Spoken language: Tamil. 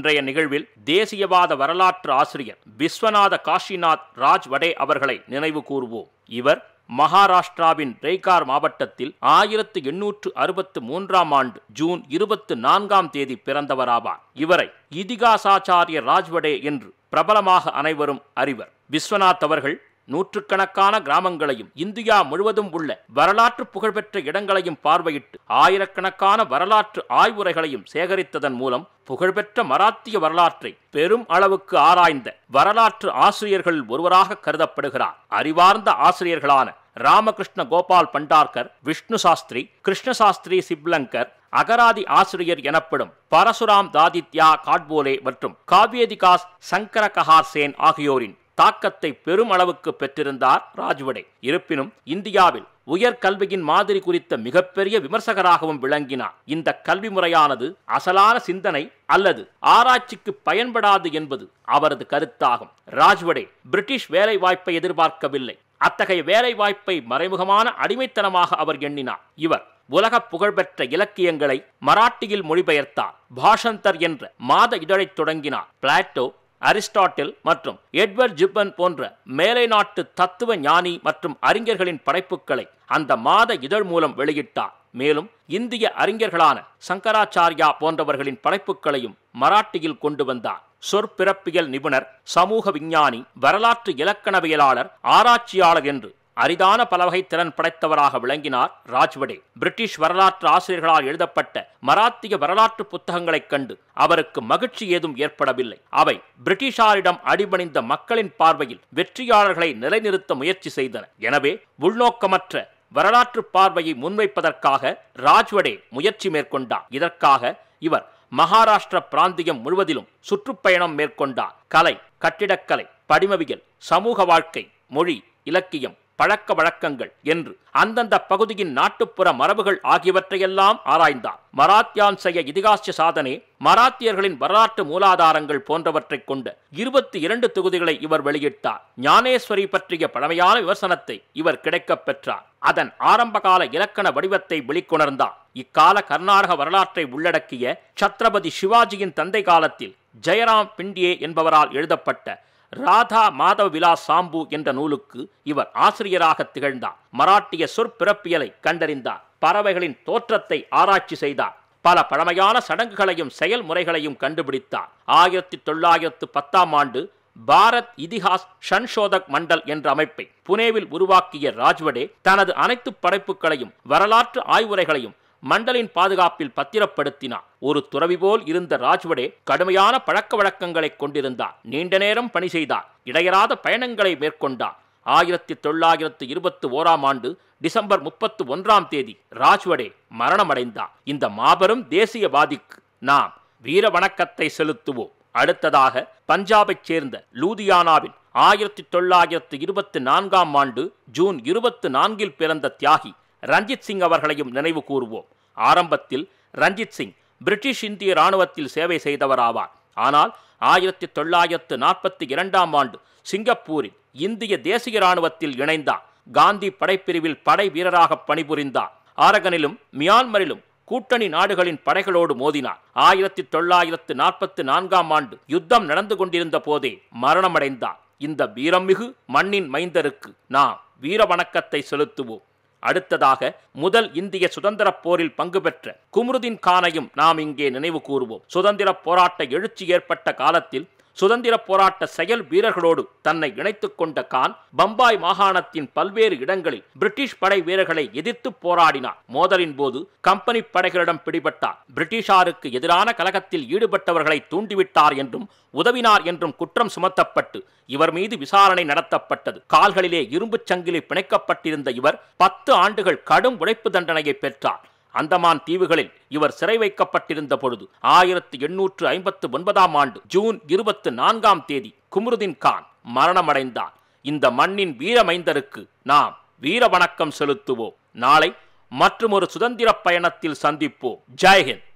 இன்றைய நிகழ்வில் தேசியவாத வரலாற்று ஆசிரியர் விஸ்வநாத காஷிநாத் ராஜ் வடே அவர்களை நினைவு கூறுவோம் இவர் மகாராஷ்டிராவின் ரேகார் மாவட்டத்தில் ஆயிரத்து எண்ணூற்று அறுபத்து மூன்றாம் ஆண்டு ஜூன் இருபத்து நான்காம் தேதி பிறந்தவராவார். இவரை இதிகாசாச்சாரிய ராஜ்வடே என்று பிரபலமாக அனைவரும் அறிவர். விஸ்வநாத் அவர்கள் நூற்றுக்கணக்கான கிராமங்களையும் இந்தியா முழுவதும் உள்ள வரலாற்று புகழ்பெற்ற இடங்களையும் பார்வையிட்டு ஆயிரக்கணக்கான வரலாற்று ஆய்வுரைகளையும் சேகரித்ததன் மூலம் புகழ்பெற்ற மராத்திய வரலாற்றை பெரும் அளவுக்கு ஆராய்ந்த வரலாற்று ஆசிரியர்கள் ஒருவராக கருதப்படுகிறார். அறிவார்ந்த ஆசிரியர்களான ராமகிருஷ்ண கோபால் பண்டார்கர் விஷ்ணு சாஸ்திரி கிருஷ்ணசாஸ்திரி சிப்லங்கர் அகராதி ஆசிரியர் எனப்படும் பரசுராம் தாதித்யா காட்போலே மற்றும் காவ்யதிகாஸ் சங்கர கஹார் சேன் ஆகியோரின் தாக்கத்தை பெரும் அளவுக்கு பெற்றிருந்தார் ராஜ்வடே. இருப்பினும் இந்தியாவில் உயர்கல்வியின் மாதிரி குறித்த மிகப்பெரிய விமர்சகராகவும் விளங்கினார். இந்த கல்வி முறையானது அசலான சிந்தனை அல்லது ஆராய்ச்சிக்கு பயன்படாது என்பது அவரது கருத்தாகும். ராஜ்வடே பிரிட்டிஷ் வேலை வாய்ப்பை எதிர்பார்க்கவில்லை. அத்தகைய வேலை வாய்ப்பை மறைமுகமான அடிமைத்தனமாக அவர் எண்ணினார். இவர் உலக புகழ்பெற்ற இலக்கியங்களை மராட்டியில் மொழிபெயர்த்தார். பாஷந்தர் என்ற மாத இதழைத் தொடங்கினார். பிளாட்டோ அரிஸ்டாட்டில் மற்றும் எட்வர்ட் ஜிப்பன் போன்ற மேலை நாட்டு தத்துவ ஞானி மற்றும் அறிஞர்களின் படைப்புகளை அந்த மாத இதழ் மூலம் வெளியிட்டார். மேலும் இந்திய அறிஞர்களான சங்கராச்சாரியா போன்றவர்களின் படைப்புகளையும் மராட்டியில் கொண்டு வந்தார். சொற்பிறப்பியல் நிபுணர் சமூக விஞ்ஞானி வரலாற்று இலக்கணவியலாளர் ஆராய்ச்சியாளர் என்று அரிதான பலவகை திறன் படைத்தவராக விளங்கினார் ராஜ்வடே. பிரிட்டிஷ் வரலாற்று ஆசிரியர்களால் எழுதப்பட்ட மராத்திய வரலாற்று புத்தகங்களைக் கண்டு அவருக்கு மகிழ்ச்சி ஏதும் ஏற்படவில்லை. அவை பிரிட்டிஷாரிடம் அடிபணிந்த மக்களின் பார்வையில் வெற்றியாளர்களை நிலைநிறுத்த முயற்சி செய்தன. எனவே உள்நோக்கமற்ற வரலாற்று பார்வையை முன்வைப்பதற்காக ராஜ்வடே முயற்சி மேற்கொண்டார். இதற்காக இவர் மகாராஷ்டிர பிராந்தியம் முழுவதிலும் சுற்றுப்பயணம் மேற்கொண்டார். கலை கட்டிடக்கலை படிமவியல் சமூக வாழ்க்கை மொழி இலக்கியம் பழக்க வழக்கங்கள் என்று அந்தந்த பகுதியின் நாட்டுப்புற மரபுகள் ஆகியவற்றையெல்லாம் ஆராய்ந்தார் மராத்தியான் செய்ய இதிகாசிய சாதனை மராத்தியர்களின் வரலாற்று மூலாதாரங்கள் போன்றவற்றைக் கொண்ட இருபத்தி இரண்டு தொகுதிகளை இவர் வெளியிட்டார். ஞானேஸ்வரி பற்றிய பழமையான விமர்சனத்தை இவர் கிடைக்கப் பெற்றார். அதன் ஆரம்பகால இலக்கண வடிவத்தை வெளிக்கொணர்ந்தார் இக்கால கர்நாடக வரலாற்றை உள்ளடக்கிய சத்ரபதி சிவாஜியின் தந்தை காலத்தில் ஜெயராம் பிண்டியே என்பவரால் எழுதப்பட்ட ராதா மாதவ விலா சாம்பு என்ற நூலுக்கு இவர் ஆசிரியராக திகழ்ந்தார். மராட்டிய சொற்பிறப்பியலை கண்டறிந்தார். பறவைகளின் தோற்றத்தை ஆராய்ச்சி செய்தார். பல பழமையான சடங்குகளையும் செயல்முறைகளையும் கண்டுபிடித்தார். ஆயிரத்தி தொள்ளாயிரத்து பத்தாம் ஆண்டு பாரத் இதிகாஸ் சன்ஷோதக் மண்டல் என்ற அமைப்பை புனேவில் உருவாக்கிய ராஜ்வடே தனது அனைத்து படைப்புகளையும் வரலாற்று ஆய்வுரைகளையும் மண்டலின் பாதுகாப்பில் பத்திரப்படுத்தினார். ஒரு துறவி போல் இருந்த ராஜ்வடே கடுமையான பழக்க வழக்கங்களை கொண்டிருந்தார். நீண்ட நேரம் பணி செய்தார். இடையராத பயணங்களை மேற்கொண்டார். ஆயிரத்தி தொள்ளாயிரத்து இருபத்தி ஓராம் ஆண்டு டிசம்பர் முப்பத்து ஒன்றாம் தேதி ராஜ்வடே மரணமடைந்தார். இந்த மாபெரும் தேசியவாதிக்கு நாம் வீர வணக்கத்தை செலுத்துவோம். அடுத்ததாக பஞ்சாபைச் சேர்ந்த லூதியானாவில் ஆயிரத்தி தொள்ளாயிரத்து இருபத்தி நான்காம் ஆண்டு ஜூன் இருபத்து நான்கில் பிறந்த தியாகி ரஞ்சித் சிங் அவர்களையும் நினைவு கூறுவோம் ஆரம்பத்தில் ரஞ்சித் சிங் பிரிட்டிஷ் இந்திய இராணுவத்தில் சேவை செய்தவராவார். ஆனால் ஆயிரத்தி தொள்ளாயிரத்து நாற்பத்தி இரண்டாம் ஆண்டு சிங்கப்பூரில் இந்திய தேசிய இராணுவத்தில் இணைந்தார். காந்தி படைப்பிரிவில் படை வீரராக பணிபுரிந்தார். ஆரகனிலும் மியான்மரிலும் கூட்டணி நாடுகளின் படைகளோடு மோதினார். ஆயிரத்தி தொள்ளாயிரத்து நாற்பத்தி நான்காம் ஆண்டு யுத்தம் நடந்து கொண்டிருந்த போதே மரணமடைந்தார். இந்த வீரமிகு மண்ணின் மைந்தருக்கு நாம் வீர வணக்கத்தை செலுத்துவோம். அடுத்ததாக முதல் இந்திய சுதந்திரப் போரில் பங்கு பெற்ற குமருதீன் கானையும் நாம் இங்கே நினைவு கூறுவோம். சுதந்திரப் போராட்ட எழுச்சி ஏற்பட்ட காலத்தில் சுதந்திர போராட்ட செயல் வீரர்களோடு தன்னை இணைத்துக் கொண்ட கான் பம்பாய் மாகாணத்தின் பல்வேறு இடங்களில் பிரிட்டிஷ் படை வீரர்களை எதிர்த்து போராடினார். மோதலின் போது கம்பெனி படைகளிடம் பிடிபட்டார். பிரிட்டிஷாருக்கு எதிரான கலகத்தில் ஈடுபட்டவர்களை தூண்டிவிட்டார் என்றும் உதவினார் என்றும் குற்றம் சுமத்தப்பட்டு இவர் மீது விசாரணை நடத்தப்பட்டது. கால்களிலே இரும்புச் சங்கிலி பிணைக்கப்பட்டிருந்த இவர் பத்து ஆண்டுகள் கடும் உழைப்பு தண்டனையை பெற்றார். அந்தமான் தீவுகளில் இவர் சிறை வைக்கப்பட்டிருந்த பொழுது ஆயிரத்தி எண்ணூற்று ஐம்பத்து ஒன்பதாம் ஆண்டு ஜூன் இருபத்து நான்காம் தேதி குமருதீன் கான் மரணமடைந்தார். இந்த மண்ணின் வீரமைந்தருக்கு நாம் வீர வணக்கம் செலுத்துவோம். நாளை மற்றும் ஒரு சுதந்திர பயணத்தில் சந்திப்போம். ஜெய்ஹிந்த்.